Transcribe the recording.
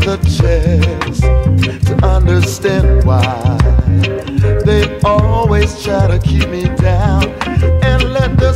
the chance to understand why they always try to keep me down and let the